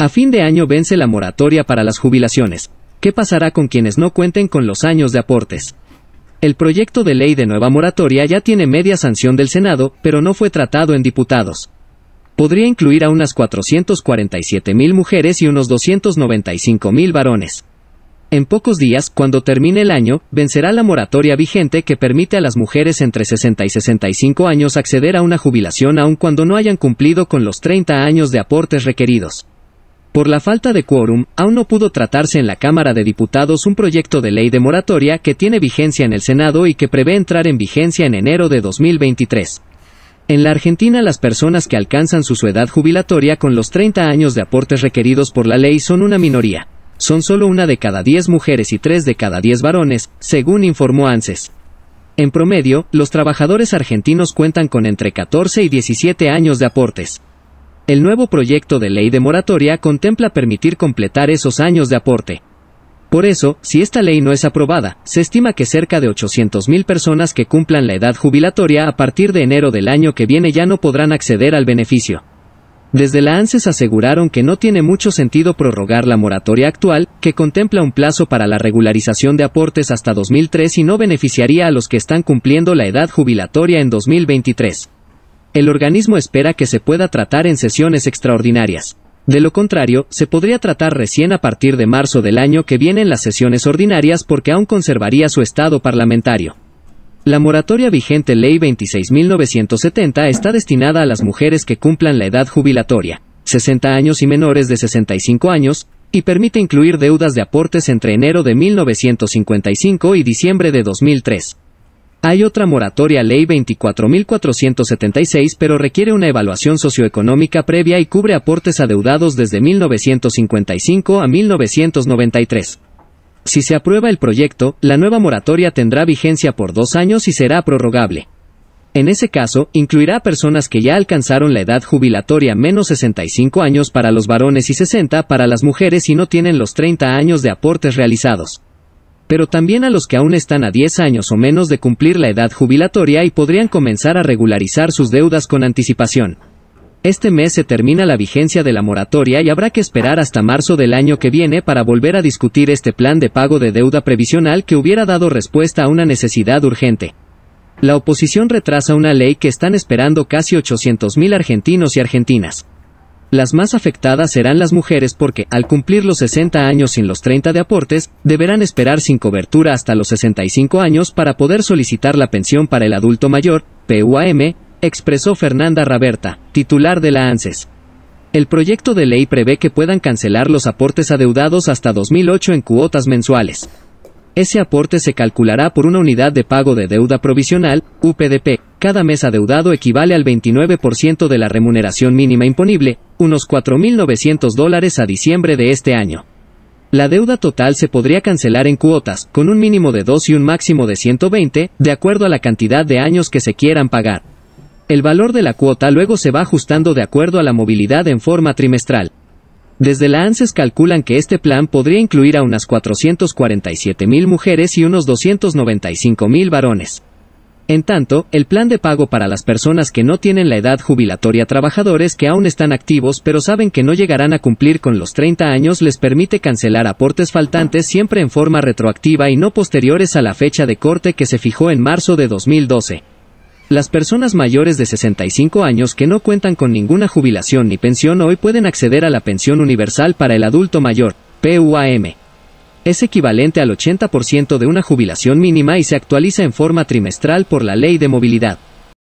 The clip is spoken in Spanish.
A fin de año vence la moratoria para las jubilaciones. ¿Qué pasará con quienes no cuenten con los años de aportes? El proyecto de ley de nueva moratoria ya tiene media sanción del Senado, pero no fue tratado en diputados. Podría incluir a unas 447.000 mujeres y unos 295.000 varones. En pocos días, cuando termine el año, vencerá la moratoria vigente que permite a las mujeres entre 60 y 65 años acceder a una jubilación aun cuando no hayan cumplido con los 30 años de aportes requeridos. Por la falta de quórum, aún no pudo tratarse en la Cámara de Diputados un proyecto de ley de moratoria que tiene vigencia en el Senado y que prevé entrar en vigencia en enero de 2023. En la Argentina las personas que alcanzan su edad jubilatoria con los 30 años de aportes requeridos por la ley son una minoría. Son solo una de cada 10 mujeres y tres de cada 10 varones, según informó ANSES. En promedio, los trabajadores argentinos cuentan con entre 14 y 17 años de aportes. El nuevo proyecto de ley de moratoria contempla permitir completar esos años de aporte. Por eso, si esta ley no es aprobada, se estima que cerca de 800.000 personas que cumplan la edad jubilatoria a partir de enero del año que viene ya no podrán acceder al beneficio. Desde la ANSES aseguraron que no tiene mucho sentido prorrogar la moratoria actual, que contempla un plazo para la regularización de aportes hasta 2003 y no beneficiaría a los que están cumpliendo la edad jubilatoria en 2023. El organismo espera que se pueda tratar en sesiones extraordinarias. De lo contrario, se podría tratar recién a partir de marzo del año que viene en las sesiones ordinarias porque aún conservaría su estado parlamentario. La moratoria vigente Ley 26.970 está destinada a las mujeres que cumplan la edad jubilatoria, 60 años y menores de 65 años, y permite incluir deudas de aportes entre enero de 1955 y diciembre de 2003. Hay otra moratoria Ley 24.476 pero requiere una evaluación socioeconómica previa y cubre aportes adeudados desde 1955 a 1993. Si se aprueba el proyecto, la nueva moratoria tendrá vigencia por dos años y será prorrogable. En ese caso, incluirá personas que ya alcanzaron la edad jubilatoria menos 65 años para los varones y 60 para las mujeres y no tienen los 30 años de aportes realizados pero también a los que aún están a 10 años o menos de cumplir la edad jubilatoria y podrían comenzar a regularizar sus deudas con anticipación. Este mes se termina la vigencia de la moratoria y habrá que esperar hasta marzo del año que viene para volver a discutir este plan de pago de deuda previsional que hubiera dado respuesta a una necesidad urgente. La oposición retrasa una ley que están esperando casi 800.000 argentinos y argentinas. Las más afectadas serán las mujeres porque, al cumplir los 60 años sin los 30 de aportes, deberán esperar sin cobertura hasta los 65 años para poder solicitar la pensión para el adulto mayor, PUAM, expresó Fernanda Raberta, titular de la ANSES. El proyecto de ley prevé que puedan cancelar los aportes adeudados hasta 2008 en cuotas mensuales. Ese aporte se calculará por una unidad de pago de deuda provisional, UPDP. Cada mes adeudado equivale al 29% de la remuneración mínima imponible, unos 4.900 dólares a diciembre de este año. La deuda total se podría cancelar en cuotas, con un mínimo de 2 y un máximo de 120, de acuerdo a la cantidad de años que se quieran pagar. El valor de la cuota luego se va ajustando de acuerdo a la movilidad en forma trimestral. Desde la ANSES calculan que este plan podría incluir a unas 447.000 mujeres y unos 295.000 varones. En tanto, el plan de pago para las personas que no tienen la edad jubilatoria trabajadores que aún están activos pero saben que no llegarán a cumplir con los 30 años les permite cancelar aportes faltantes siempre en forma retroactiva y no posteriores a la fecha de corte que se fijó en marzo de 2012. Las personas mayores de 65 años que no cuentan con ninguna jubilación ni pensión hoy pueden acceder a la pensión universal para el adulto mayor, PUAM. Es equivalente al 80% de una jubilación mínima y se actualiza en forma trimestral por la ley de movilidad.